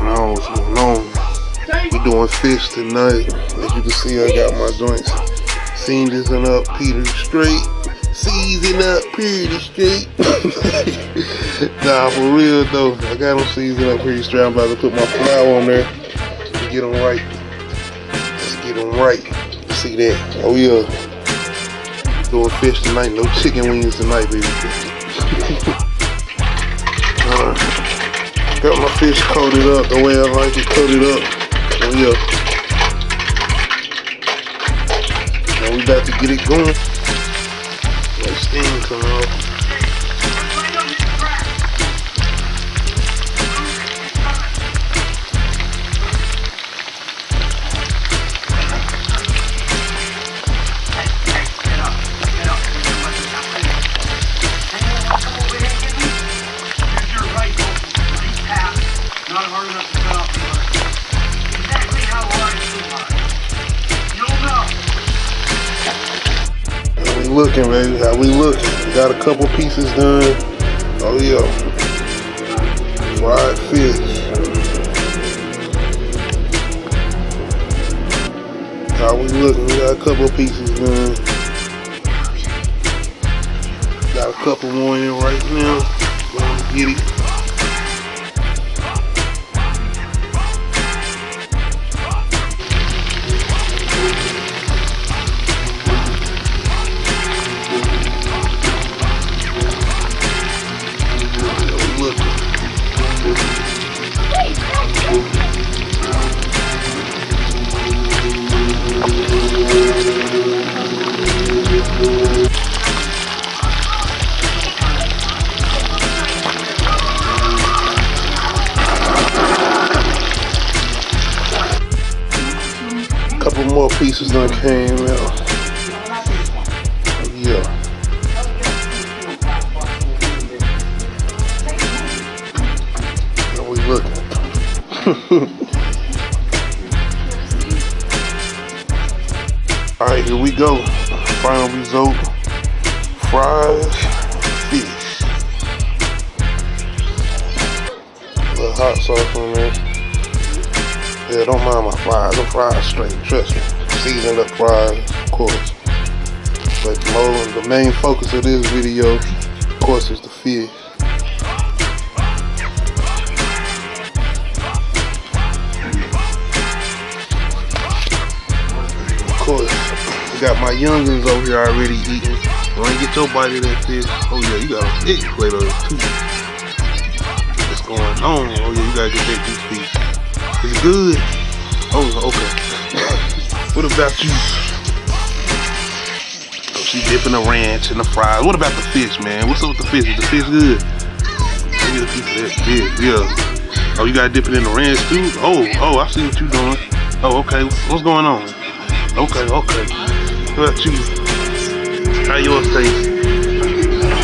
know what's going on. We doing fish tonight. As you can see, I got my joints seasoning up Peter straight. Season up pretty straight. nah, for real though. I got them seasoned up pretty straight. I'm about to put my flour on there to get them right. Let's get them right. See that? Oh yeah. Doing fish tonight. No chicken wings tonight, baby. got my fish coated up the way I like it coated up. Oh yeah. Now we about to get it going. Steam come out. looking, baby? How we looking? Got a couple pieces done. Oh yeah. Fried fish. How we looking? We got a couple pieces done. Got a couple more in right now. Get it. Couple more pieces done came out. Yeah. We? Alright, here we go. Final result. Fries, fish. A little hot sauce on there. Yeah, don't mind my fries. I'm fried straight, trust me. Seasoned up fries, of course. But the, the main focus of this video, of course, is the fish. Course. got my youngins over here already eating. Go and get your bite of that fish. Oh yeah, you got a big plate of it too. What's going on? Oh yeah, you gotta get that juice piece. Is it good? Oh, okay. what about you? Oh, she dipping the ranch and the fries. What about the fish, man? What's up with the fish? Is the fish good? Give me a piece of that fish, yeah. Oh, you gotta dip it in the ranch too? Oh, oh, I see what you're doing. Oh, okay. What's going on? Okay, okay. What about you? How yours taste?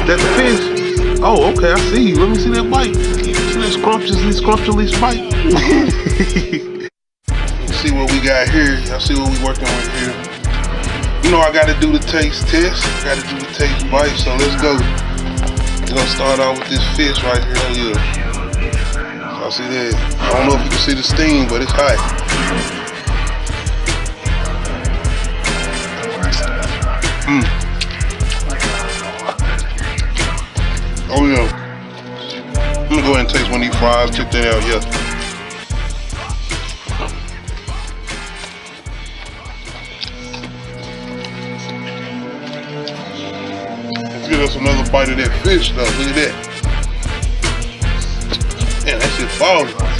That fish? Oh, okay, I see. you. Let me see that bite. That scrumptiously, scrumptiously bite. see what we got here. Y'all see what we working with here. You know I gotta do the taste test. I gotta do the taste bite, so let's go. We're gonna start out with this fish right here. Yeah. Y'all see that? I don't know if you can see the steam, but it's hot. Mm. Oh yeah. Go ahead and taste one of these fries, check that out, yeah. Let's get us another bite of that fish though, look at that. Man, that shit falling.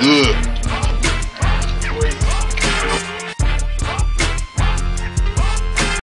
good.